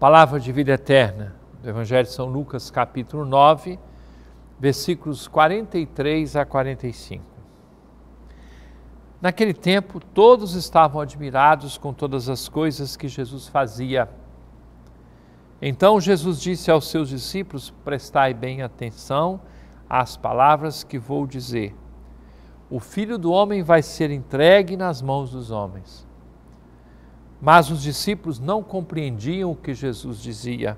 Palavra de vida eterna do Evangelho de São Lucas, capítulo 9, versículos 43 a 45. Naquele tempo, todos estavam admirados com todas as coisas que Jesus fazia. Então Jesus disse aos seus discípulos: Prestai bem atenção às palavras que vou dizer. O filho do homem vai ser entregue nas mãos dos homens. Mas os discípulos não compreendiam o que Jesus dizia.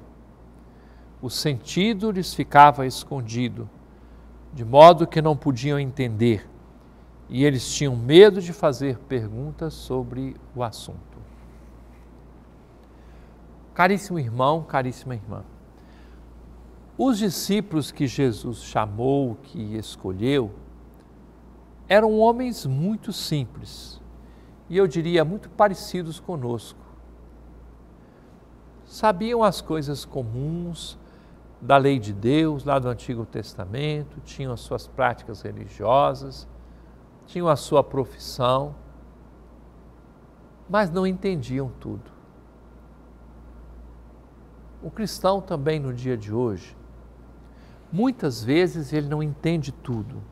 O sentido lhes ficava escondido, de modo que não podiam entender, e eles tinham medo de fazer perguntas sobre o assunto. Caríssimo irmão, caríssima irmã, os discípulos que Jesus chamou, que escolheu, eram homens muito simples e eu diria muito parecidos conosco. Sabiam as coisas comuns da lei de Deus, lá do Antigo Testamento, tinham as suas práticas religiosas, tinham a sua profissão, mas não entendiam tudo. O cristão também no dia de hoje, muitas vezes ele não entende tudo,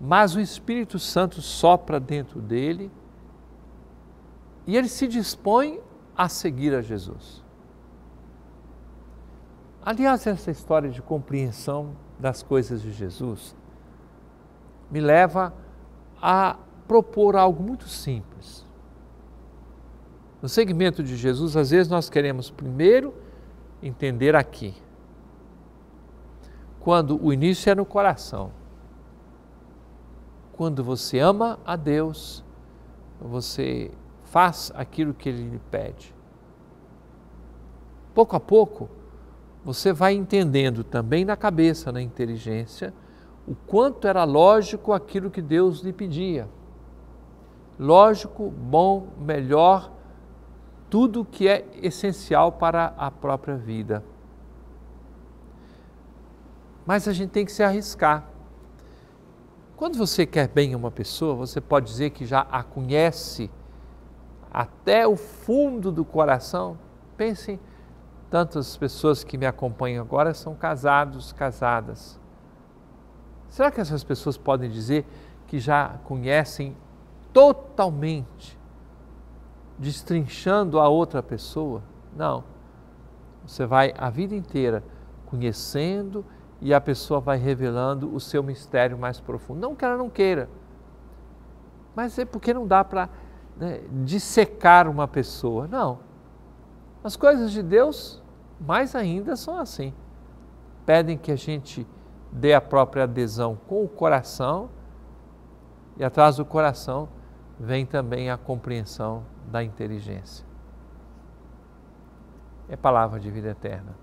mas o Espírito Santo sopra dentro dele e ele se dispõe a seguir a Jesus. Aliás, essa história de compreensão das coisas de Jesus me leva a propor algo muito simples. No segmento de Jesus, às vezes nós queremos primeiro entender aqui. Quando o início é no coração. Quando você ama a Deus, você faz aquilo que ele lhe pede. Pouco a pouco, você vai entendendo também na cabeça, na inteligência, o quanto era lógico aquilo que Deus lhe pedia. Lógico, bom, melhor, tudo que é essencial para a própria vida. Mas a gente tem que se arriscar. Quando você quer bem uma pessoa, você pode dizer que já a conhece até o fundo do coração. Pensem, tantas pessoas que me acompanham agora são casados, casadas. Será que essas pessoas podem dizer que já conhecem totalmente, destrinchando a outra pessoa? Não. Você vai a vida inteira conhecendo e a pessoa vai revelando o seu mistério mais profundo. Não que ela não queira, mas é porque não dá para né, dissecar uma pessoa. Não. As coisas de Deus, mais ainda, são assim. Pedem que a gente dê a própria adesão com o coração e atrás do coração vem também a compreensão da inteligência. É palavra de vida eterna.